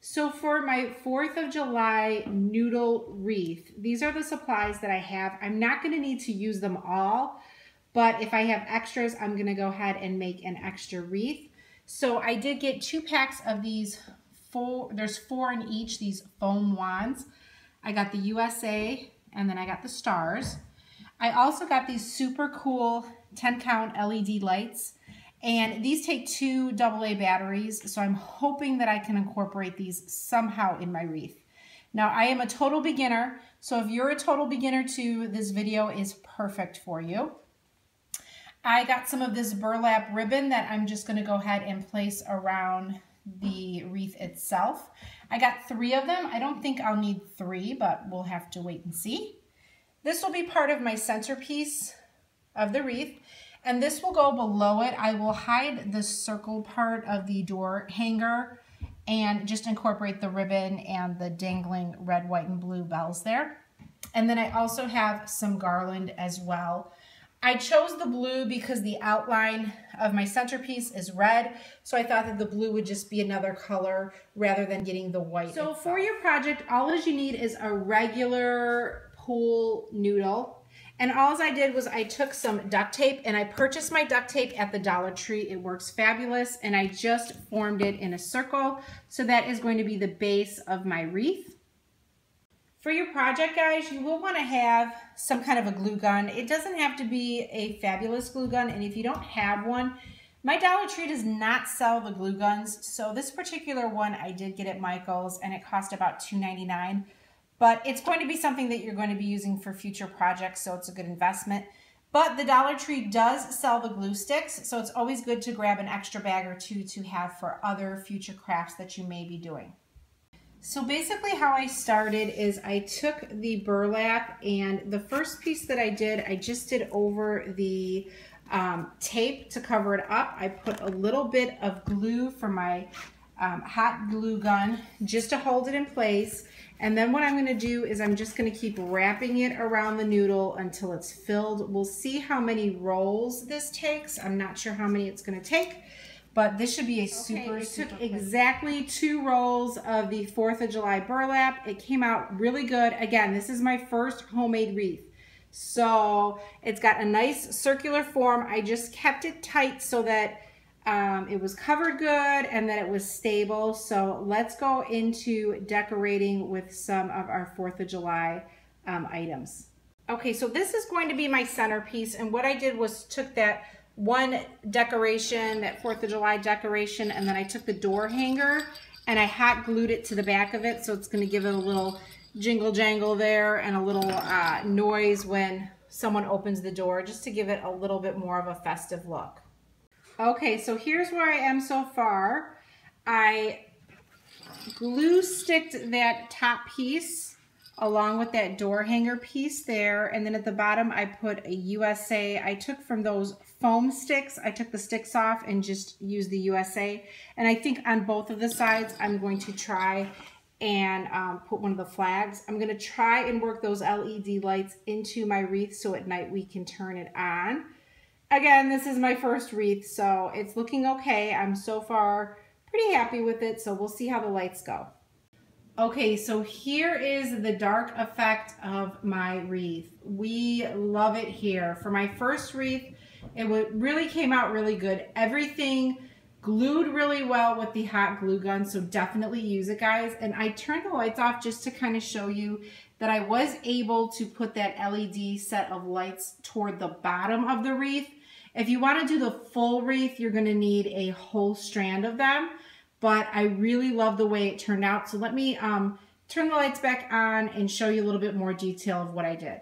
So for my 4th of July noodle wreath, these are the supplies that I have. I'm not going to need to use them all, but if I have extras, I'm going to go ahead and make an extra wreath. So I did get two packs of these four, there's four in each, these foam wands. I got the USA and then I got the stars. I also got these super cool 10 count LED lights and these take two AA batteries, so I'm hoping that I can incorporate these somehow in my wreath. Now, I am a total beginner, so if you're a total beginner too, this video is perfect for you. I got some of this burlap ribbon that I'm just gonna go ahead and place around the wreath itself. I got three of them. I don't think I'll need three, but we'll have to wait and see. This will be part of my centerpiece of the wreath. And this will go below it. I will hide the circle part of the door hanger and just incorporate the ribbon and the dangling red, white, and blue bells there. And then I also have some garland as well. I chose the blue because the outline of my centerpiece is red, so I thought that the blue would just be another color rather than getting the white. So itself. for your project, all that you need is a regular pool noodle and all I did was I took some duct tape and I purchased my duct tape at the Dollar Tree. It works fabulous. And I just formed it in a circle. So that is going to be the base of my wreath. For your project, guys, you will want to have some kind of a glue gun. It doesn't have to be a fabulous glue gun. And if you don't have one, my Dollar Tree does not sell the glue guns. So this particular one I did get at Michael's and it cost about $2.99 but it's going to be something that you're going to be using for future projects, so it's a good investment. But the Dollar Tree does sell the glue sticks, so it's always good to grab an extra bag or two to have for other future crafts that you may be doing. So basically how I started is I took the burlap and the first piece that I did, I just did over the um, tape to cover it up. I put a little bit of glue from my um, hot glue gun just to hold it in place. And then what I'm gonna do is I'm just gonna keep wrapping it around the noodle until it's filled. We'll see how many rolls this takes. I'm not sure how many it's gonna take, but this should be a super, okay, super took exactly two rolls of the 4th of July burlap. It came out really good. Again, this is my first homemade wreath. So it's got a nice circular form. I just kept it tight so that um, it was covered good and that it was stable. So let's go into decorating with some of our 4th of July um, items. Okay, so this is going to be my centerpiece. And what I did was took that one decoration, that 4th of July decoration, and then I took the door hanger and I hot glued it to the back of it. So it's going to give it a little jingle jangle there and a little uh, noise when someone opens the door just to give it a little bit more of a festive look. Okay, so here's where I am so far. I glue sticked that top piece along with that door hanger piece there. And then at the bottom, I put a USA. I took from those foam sticks, I took the sticks off and just used the USA. And I think on both of the sides, I'm going to try and um, put one of the flags. I'm going to try and work those LED lights into my wreath so at night we can turn it on. Again, this is my first wreath, so it's looking okay. I'm so far pretty happy with it, so we'll see how the lights go. Okay, so here is the dark effect of my wreath. We love it here. For my first wreath, it really came out really good. Everything glued really well with the hot glue gun, so definitely use it, guys. And I turned the lights off just to kind of show you that I was able to put that LED set of lights toward the bottom of the wreath if you want to do the full wreath, you're going to need a whole strand of them. But I really love the way it turned out. So let me um, turn the lights back on and show you a little bit more detail of what I did.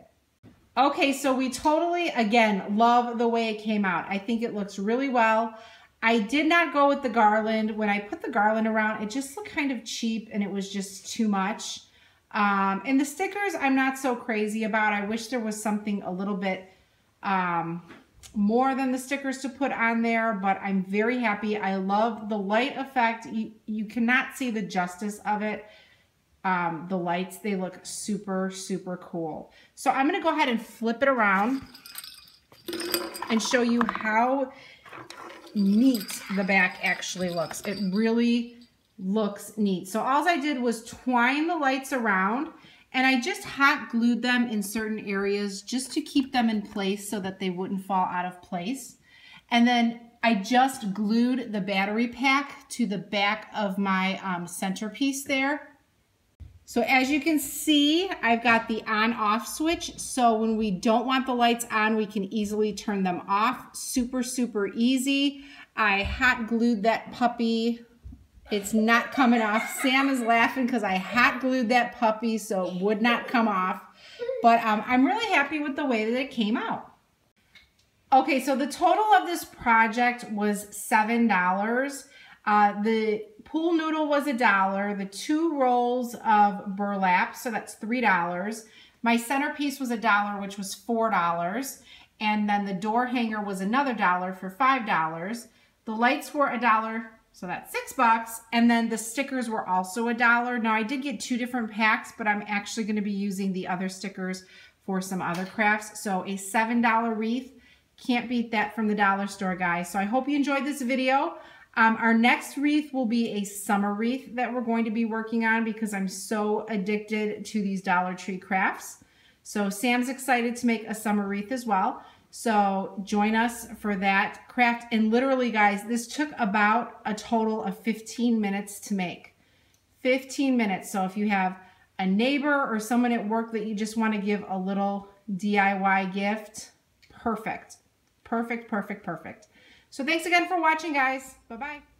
Okay, so we totally, again, love the way it came out. I think it looks really well. I did not go with the garland. When I put the garland around, it just looked kind of cheap and it was just too much. Um, and the stickers, I'm not so crazy about. I wish there was something a little bit um, more than the stickers to put on there, but I'm very happy. I love the light effect. You, you cannot see the justice of it. Um, the lights, they look super, super cool. So I'm going to go ahead and flip it around and show you how neat the back actually looks. It really looks neat. So all I did was twine the lights around and I just hot glued them in certain areas just to keep them in place so that they wouldn't fall out of place. And then I just glued the battery pack to the back of my um, centerpiece there. So as you can see, I've got the on off switch. So when we don't want the lights on, we can easily turn them off. Super, super easy. I hot glued that puppy. It's not coming off. Sam is laughing because I hot glued that puppy so it would not come off. But um, I'm really happy with the way that it came out. Okay, so the total of this project was $7. Uh, the pool noodle was a dollar. The two rolls of burlap, so that's $3. My centerpiece was a dollar, which was $4. And then the door hanger was another dollar for $5. The lights were a dollar, so that's six bucks. And then the stickers were also a dollar. Now I did get two different packs, but I'm actually gonna be using the other stickers for some other crafts. So a $7 wreath can't beat that from the dollar store, guys. So I hope you enjoyed this video. Um, our next wreath will be a summer wreath that we're going to be working on because I'm so addicted to these Dollar Tree crafts. So Sam's excited to make a summer wreath as well. So join us for that craft. And literally, guys, this took about a total of 15 minutes to make. 15 minutes. So if you have a neighbor or someone at work that you just want to give a little DIY gift, perfect. Perfect, perfect, perfect. So thanks again for watching, guys. Bye-bye.